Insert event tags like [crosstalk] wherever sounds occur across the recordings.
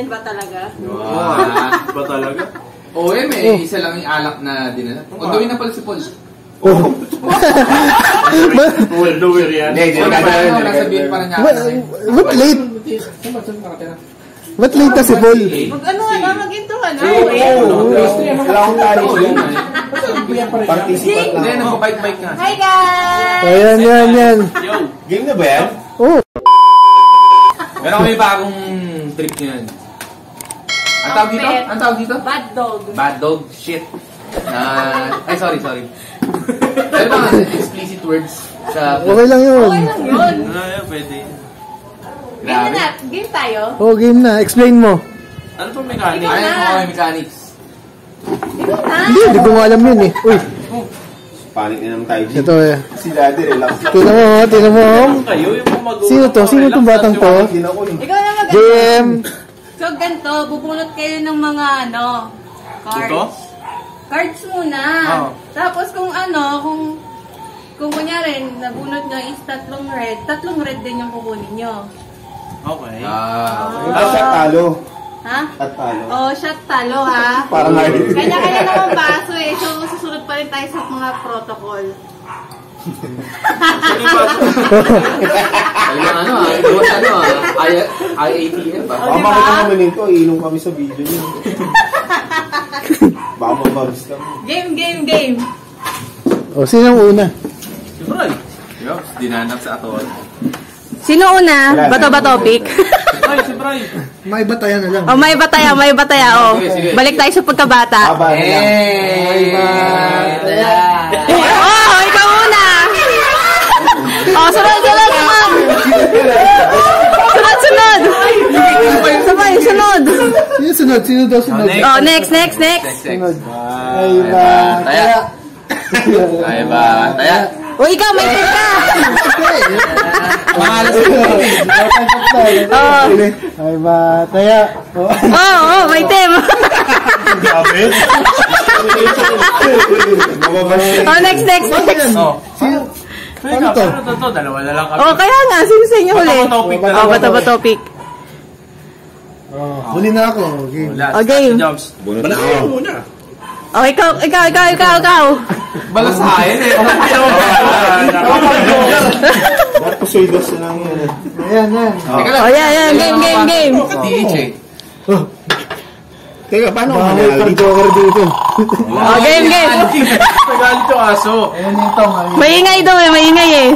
Ganyan ba talaga? Wow. [laughs] Ba talaga? Oo, eh, may isa lang yung alak na dinala. O, gawin na pala si Paul. Oh. Well, lower yan. Hindi, hindi. Hindi, hindi. Nasabihin pa na niya. What, late? What late na si Paul? Mag ano ka na, mag-intro ka na. Tayo Oo, siya. yun, eh. Participant Hindi, lang. nagpa-bike-bike nga. Hi guys! Ayan, yan, yan. Yo. Game na ba yan? Oh. Meron kami bagong trip ngayon. Ang tawag dito? Ang tawag dito? Bad dog. Bad dog shit. Na, ay, sorry, sorry. Pero [laughs] ba explicit words sa... Okay lang yun. Okay lang yun. Ano yan, pwede. Game na. Game tayo. Oh, game na. Explain mo. Ano pong mechanic? Ikaw Ay, na. mga mechanics. Ikaw na. Hindi, hindi ko nga alam yun eh. Uy, Panik na naman tayo. ito eh. Si Daddy, relax. Tingnan mo, oh, tingnan mo. oh. Kayo, yung mga mag Sino to? Sino tong batang to? Ikaw na mag JM. [laughs] So ganito, bubunot kayo ng mga ano, cards. Ito? Cards muna. Oo. Tapos kung ano, kung kung kunyari, nabunot nyo is tatlong red, tatlong red din yung kukunin nyo. Okay. Ah, At sa talo. Ha? At talo. Oh, shot talo ha. Parang [laughs] ngayon. Kanya-kanya naman baso eh. So, susunod pa rin tayo sa mga protocol. Talagang ano ah, iwas ano ah, IATF ah. Baka makita naman nito, iinom kami sa video niyo. Baka mababis kami. Game, game, game. Oh, sino ang una? Siyempre. Yo, dinanap sa atol. Sino una? Bato ba topic? Ay, siyempre. May batayan na lang. oh, may bataya, may bataya. Oh. Balik tayo sa pagkabata. Haba na lang. Eh! Oh, ikaw una! Oh, sunod, sunod, sunod! Sunod, sunod! Sabay, sunod! Sino sunod? Sino daw sunod? Oh, next. Oh, next, next. Sunod. Ay, ba? Taya. Ay ba, taya. O, ikaw, may tip ka! Pangalas ko Ay, ba? Taya. Oh. oh, oh, may tip! Grabe. Oh, next, next, next! Sino? Teka, Ano to? paano to? Dalawa na lang kami. Oh, kaya nga, sino sa inyo huli? Bato ba topic na Oh, bato ba topic? Oh, huli na ako. Okay. Last. Okay. Jumps. Bunot na ako. muna. Oh, ikaw, ikaw, ikaw, ikaw, ikaw! balasahin eh. Dapat pusoy-dos na lang yun. eh. Ayan, yan. Lang. Oh, yeah, yeah, game, game, game! DH eh. Teka, paano manali? pang joker dito. [laughs] Oh, game, game! Nagalit yung aso. Ayan yung tong. ayun. Maingay daw eh, maingay eh.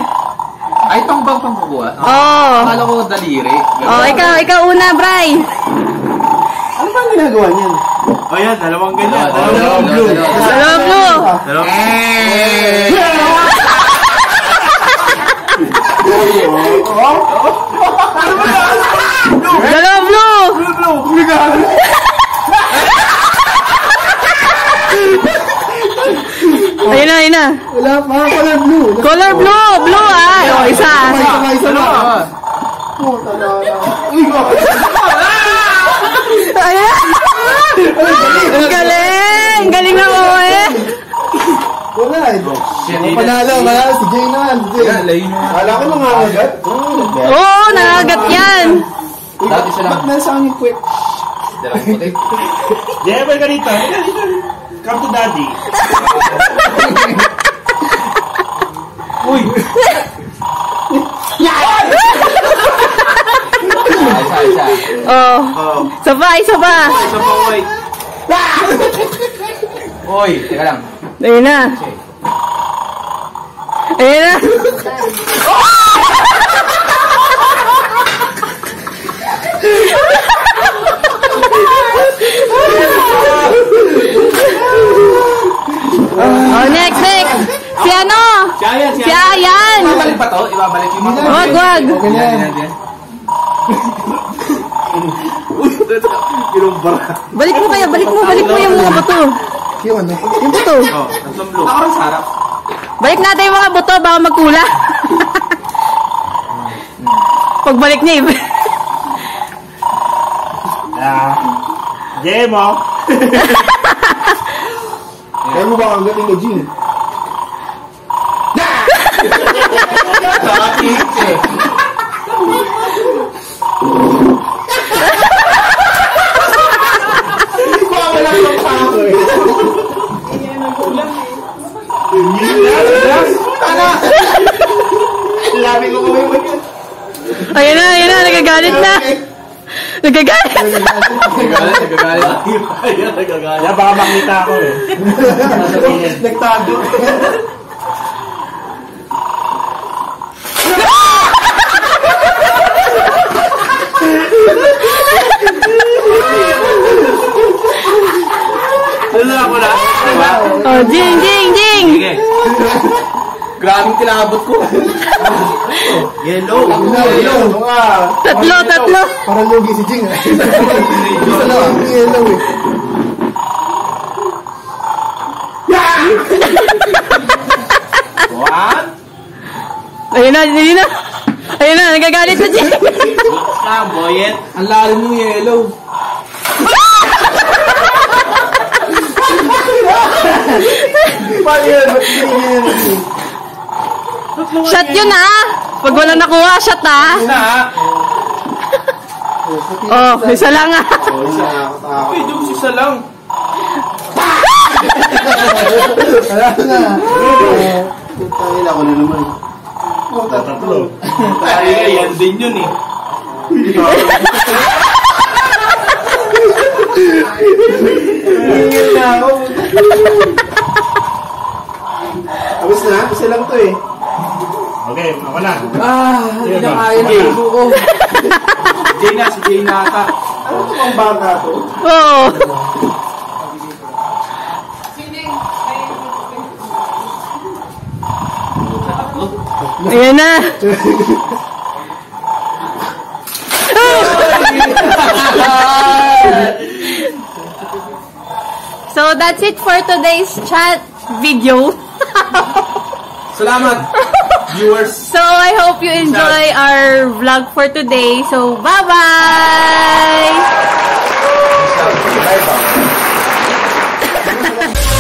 Ay, itong bang pangkukuha? Oh. Akala ko daliri. Oh, ikaw, ikaw una, Bray. Ano ba ang ginagawa niyan? Oh, yan. Dalawang ganyan. Dalawang dalawa, blue. dalawa. Dalawang blue. Dalawang Eh! Dalawang blue. Ayun na, ayun na. Wala pa. Color blue. Color blue. Blue ah. Oh, isa. Isa isa pa. Ah. Puta na. Ayan. Ang galing. Ang galing na mo eh. Wala eh. Ang Panalo, panalo. Si Jay naman. Si Jay. Kala ko nangangagat. Oo, nangagat yan. Dati siya lang. Ba't nasa akin yung quick? Dalawang puti. [laughs] Jebel ka dito. Come to daddy. [laughs] Uy. Isa, isa. Oh. Oh. Isa pa, isa pa. Isa pa white. Oy, teka lang. Ayun na. Ayun na. Oh, next, next. Si ano? Siya yan, Si siya. Ayan. Ibabalik pa to? Ibabalik yung mga Wag, wag. Okay na yan. Pinumbara. Balik mo kaya, balik mo, balik mo yung mga buto. Yung ano? Yung buto. Oh, tatlong blue. Ako rin sa harap. Balik natin yung mga buto, baka magkula. Pagbalik niya, iba. Ah. Jemo. [laughs] Kaya mo ba ang galing na Jean? Nakakik eh. Nagtatanong pa ako eh. Tara! Labi ko kami mo yun. Ayun na, ayun na, nagagalit na. Nagagalit. Nagagalit, nagagalit. Kaya baka makita ako eh. Nagtago. Ano na ako na? Diba? Oh, jing, jing, jing. Sige. Grabing kilabot ko. Yellow. Yellow. Tatlo, tatlo. Parang lugi si Jing. eh. Isa lang ang yellow eh. One. Ayun na, ayun na. Ayun na, nagagalit na jing. [laughs] Ah, boyet. Ang lalim ng yellow. Paano yun? Ba't hindi yun? Shot yun ah. Pag wala nakuha, shot ah. Na. Oh, isa lang ah. Oh, isa nakakatakot. Uy, Dukes, isa lang. Kaya na. Putangin ako na naman. Oh, tatlo. Tayo nga, yan din yun eh. Tingin na ako. Tapos na, isa lang to eh. Okay, ako na. Ah, hindi na kaya Okay. puso ko. Jay na, si Jay na ata. Ano to bang bata to? Oo. Ayan na. So, that's it for today's chat video. Salamat, viewers. [laughs] So, I hope you enjoy our vlog for today. So, bye-bye! [laughs]